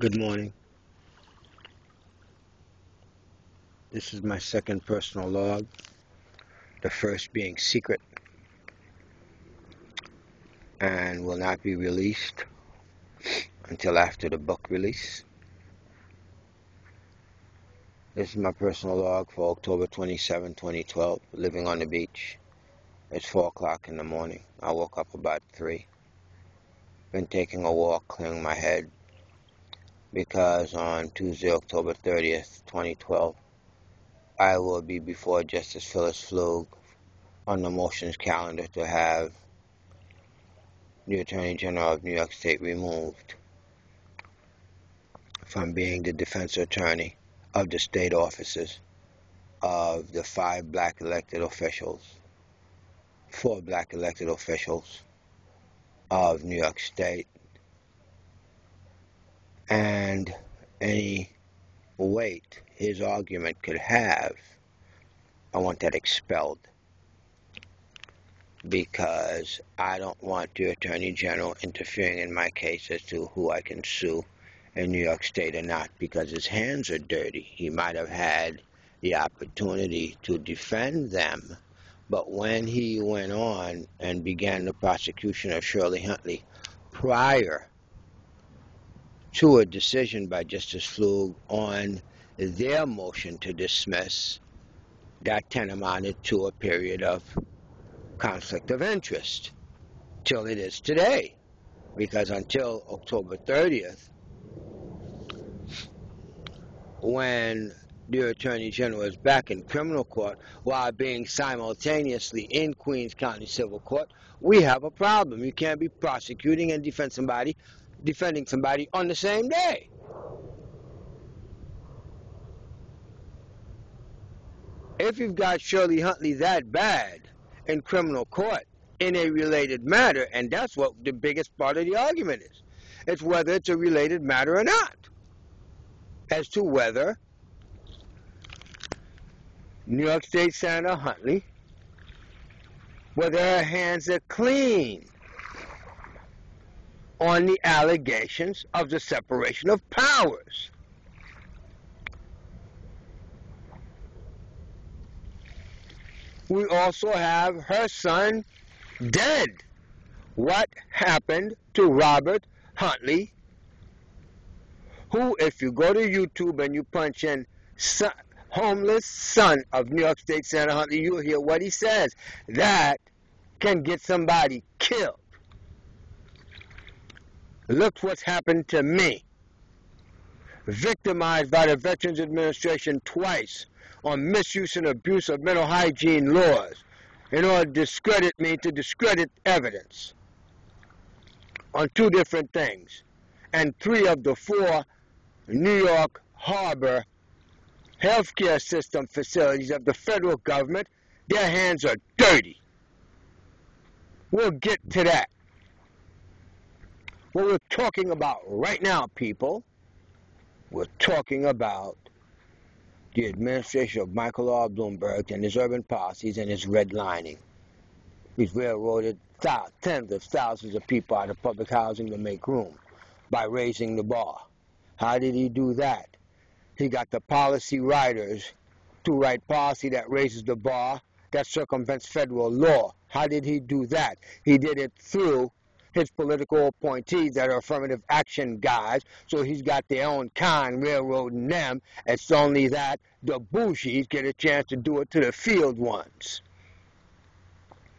Good morning. This is my second personal log, the first being secret and will not be released until after the book release. This is my personal log for October 27, 2012, living on the beach. It's 4 o'clock in the morning. I woke up about 3. Been taking a walk, clearing my head, because on Tuesday, October 30th, 2012, I will be before Justice Phyllis Flug on the motions calendar to have the Attorney General of New York State removed from being the defense attorney of the state offices of the five black elected officials, four black elected officials of New York State and any weight his argument could have, I want that expelled. Because I don't want the Attorney General interfering in my case as to who I can sue in New York State or not, because his hands are dirty. He might have had the opportunity to defend them, but when he went on and began the prosecution of Shirley Huntley prior to a decision by Justice Flug on their motion to dismiss, that tantamounted to a period of conflict of interest till it is today. Because until October 30th, when the Attorney General is back in criminal court while being simultaneously in Queens County Civil Court, we have a problem. You can't be prosecuting and defend somebody defending somebody on the same day. If you've got Shirley Huntley that bad in criminal court in a related matter, and that's what the biggest part of the argument is, it's whether it's a related matter or not, as to whether New York State Senator Huntley, whether her hands are clean on the allegations of the separation of powers. We also have her son dead. What happened to Robert Huntley, who, if you go to YouTube and you punch in son, homeless son of New York State Senator Huntley, you'll hear what he says. That can get somebody killed. Look what's happened to me. Victimized by the Veterans Administration twice on misuse and abuse of mental hygiene laws in order to discredit me, to discredit evidence on two different things. And three of the four New York Harbor healthcare system facilities of the federal government, their hands are dirty. We'll get to that. What we're talking about right now, people, we're talking about the administration of Michael R. Bloomberg and his urban policies and his redlining. He's railroaded tens of thousands of people out of public housing to make room by raising the bar. How did he do that? He got the policy writers to write policy that raises the bar, that circumvents federal law. How did he do that? He did it through his political appointees that are affirmative action guys, so he's got their own kind railroading them. It's only that the bushies get a chance to do it to the field ones.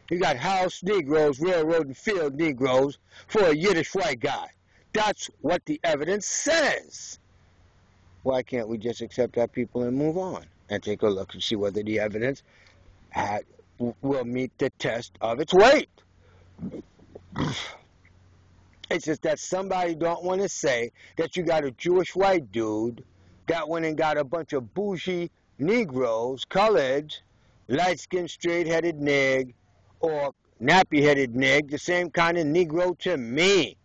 You got house Negroes railroading field Negroes for a Yiddish white guy. That's what the evidence says. Why can't we just accept our people and move on and take a look and see whether the evidence had, will meet the test of its weight? It's just that somebody don't want to say that you got a Jewish white dude that went and got a bunch of bougie Negroes, colored, light-skinned, straight-headed nig, or nappy-headed nig, the same kind of Negro to me.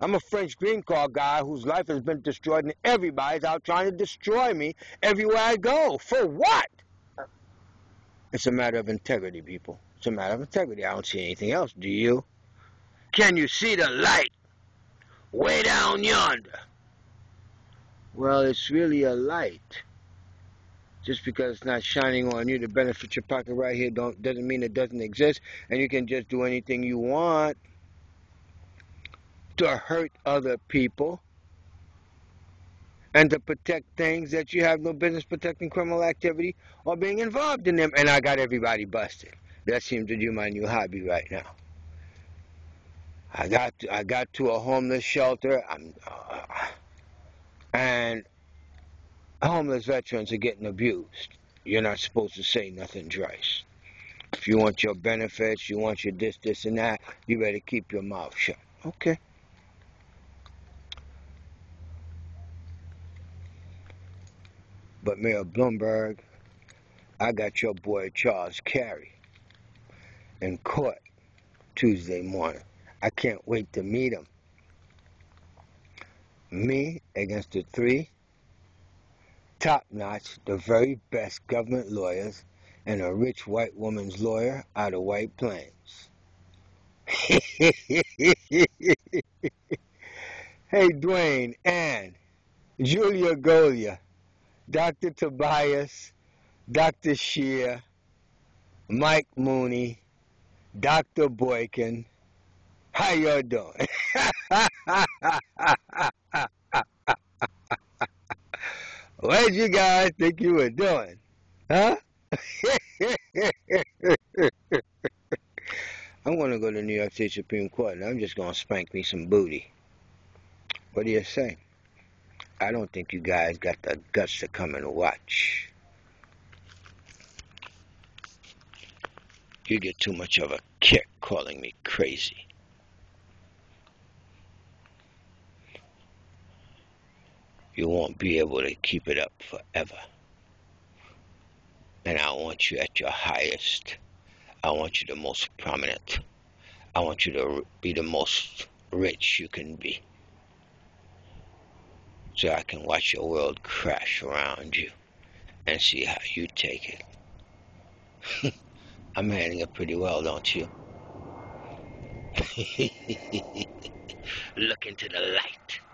I'm a French green card guy whose life has been destroyed, and everybody's out trying to destroy me everywhere I go. For what? It's a matter of integrity, people. It's a matter of integrity. I don't see anything else. Do you? Can you see the light way down yonder? Well, it's really a light. Just because it's not shining on you to benefit your pocket right here don't doesn't mean it doesn't exist and you can just do anything you want to hurt other people and to protect things that you have no business protecting criminal activity or being involved in them. And I got everybody busted. That seems to be my new hobby right now. I got to, I got to a homeless shelter. I'm, uh, and homeless veterans are getting abused. You're not supposed to say nothing, Joyce. If you want your benefits, you want your this, this, and that, you better keep your mouth shut. Okay. But Mayor Bloomberg, I got your boy Charles Carey in court Tuesday morning. I can't wait to meet him. Me against the three top notch, the very best government lawyers, and a rich white woman's lawyer out of White Plains. hey, Dwayne, Ann, Julia Golia, Dr. Tobias, Dr. Shear, Mike Mooney, Dr. Boykin. How y'all doing? what you guys think you were doing? Huh? I'm going to go to New York State Supreme Court and I'm just going to spank me some booty. What do you say? I don't think you guys got the guts to come and watch. You get too much of a kick calling me crazy. You won't be able to keep it up forever. And I want you at your highest. I want you the most prominent. I want you to be the most rich you can be so I can watch your world crash around you and see how you take it. I'm handling it pretty well, don't you? Look into the light.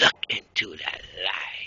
Look into that light.